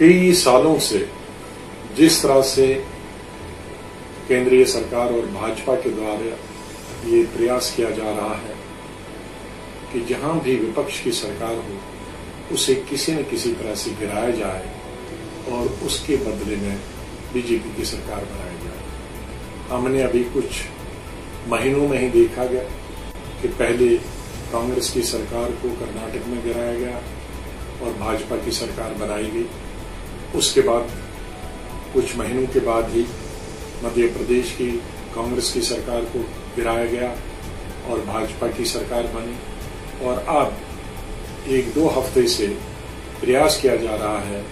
कई सालों से जिस तरह से केंद्रीय सरकार और भाजपा के द्वारा ये प्रयास किया जा रहा है कि जहाँ भी विपक्ष की सरकार हो, उसे किसी न किसी तरह से गिराया जाए और उसके बदले में बीजेपी की सरकार बनाई जाए। हमने अभी कुछ महीनों में ही देखा गया कि पहले कांग्रेस की सरकार को कर्नाटक में गिराया गया और भाजपा की सरकार बनाई गई। उसके बाद, कुछ महीनों के बाद ही मध्य प्रदेश की कांग्रेस की सरकार को गिराया गया और भाजपा की सरकार बनी। और अब एक दो हफ़्ते से प्रयास किया जा रहा है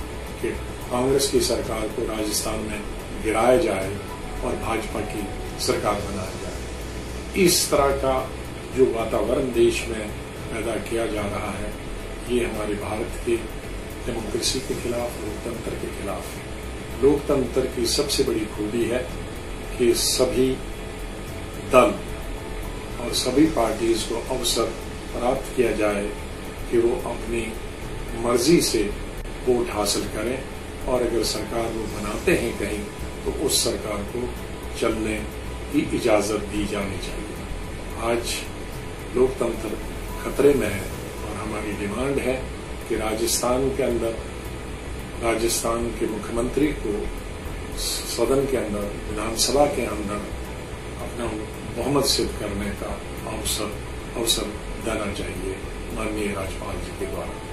कि कांग्रेस की सरकार को राजस्थान में गिराया जाए और भाजपा की सरकार बनाया जाए। इस तरह का जो वातावरण देश में पैदा किया जा रहा है, ये हमारे भारत के डेमोक्रेसी के खिलाफ, लोकतंत्र के खिलाफ। है लोकतंत्र की सबसे बड़ी खूबी है कि सभी दल और सभी पार्टीज़ को अवसर प्राप्त किया जाए कि वो अपनी मर्ज़ी से वोट हासिल करें और अगर सरकार वो बनाते हैं कहीं तो उस सरकार को चलने की इजाज़त दी जानी चाहिए। आज लोकतंत्र खतरे में है और हमारी डिमांड है कि राजस्थान के अंदर, राजस्थान के मुख्यमंत्री को सदन के अंदर, विधानसभा के अंदर अपना बहुमत सिद्ध करने का अवसर अवसर देना चाहिए माननीय राज्यपाल जी के द्वारा।